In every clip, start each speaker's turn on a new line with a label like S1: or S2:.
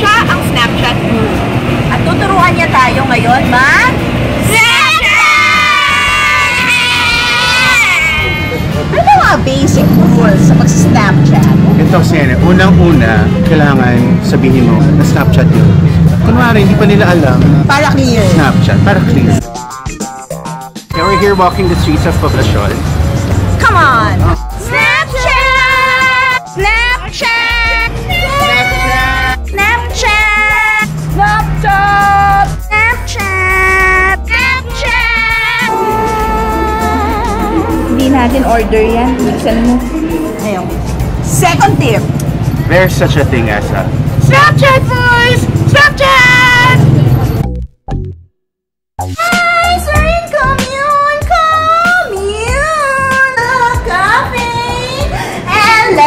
S1: siya ang Snapchat guru. At tuturuan niya tayo ngayon mag... Ano ba mga basic rules sa mag-Snapchat?
S2: Ito kasi, unang-una, kailangan sabihin mo na Snapchat yun. Kunwari, hindi pa nila alam
S1: Para clear.
S2: Snapchat, para clear. Okay, we're here walking the streets of Poblacion.
S1: Come on! Natin order yan. Buksan mo. Ayun. Second tip.
S2: There's such a thing as a
S1: Snapchat boys! Snapchat! Guys, we're in commune, commune, coffee, and.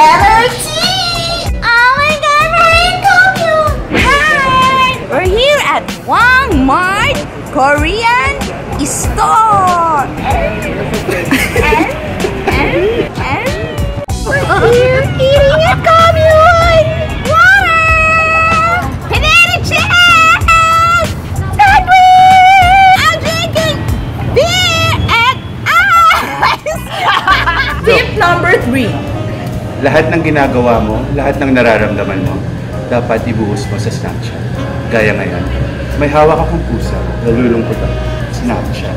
S1: Oh my God, we're in commune. Hi! We're here at Walmart Korean store.
S2: lahat ng ginagawa mo, lahat ng nararamdaman mo, dapat ibuhos mo sa Snapchat. Gaya ngayon, may hawak akong pusa, nalulungkot ako. Snapchat.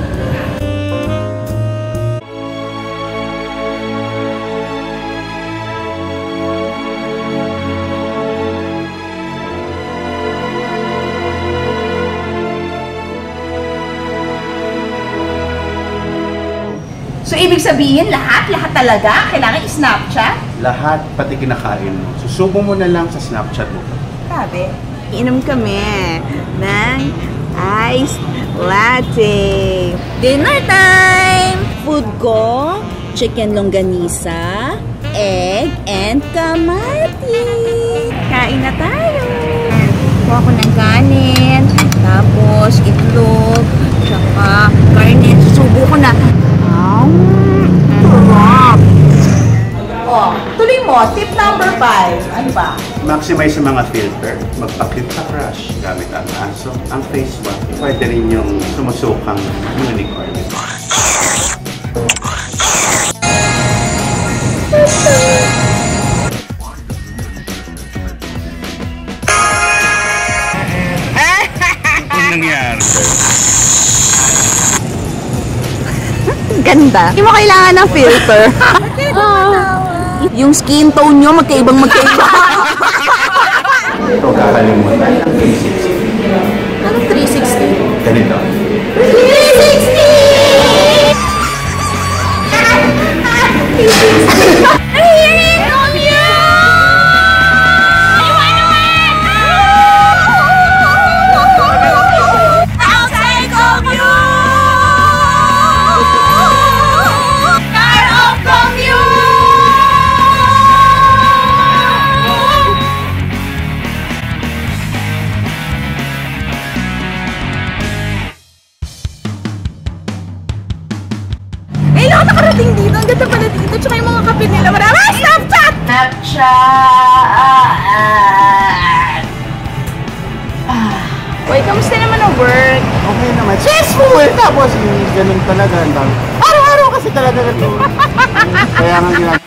S1: So, ibig sabihin, lahat, lahat talaga, kailangan i-Snapchat?
S2: Lahat, pati kinakain mo. Susubo mo na lang sa Snapchat mo.
S1: Sabi, inom kami ng iced latte. Dinner time! Food ko, chicken longganisa, egg, and kamatis. Kain na tayo! Kuha ko ng kanin, tapos itlog, tsaka karne. Susubo ko na. Wow! Sarap! Oh, tuloy mo, tip number 5. Ano ba?
S2: Maximize sa mga filter. Magpa-clip sa crush gamit ang aso, ang face swap. Pwede rin yung sumusukang unicorn. Ano nangyari?
S1: Ganda. Hindi mo kailangan ng filter. Yung skin tone nyo, magkaibang magkaiba.
S2: Ito, kakalimutan. 360.
S1: Ano 360?
S2: Ganito.
S1: 360! 360! nakarating dito. Ang ganda pala dito. Tsaka yung mga kape nila. Marami! Ah, Snapchat! Snapchat! Ah. Uy, kamusta naman ang work?
S2: Okay naman. Stressful! Tapos, ganun talaga. ang dami. Araw-araw kasi talaga to. Kaya nga ginagawa.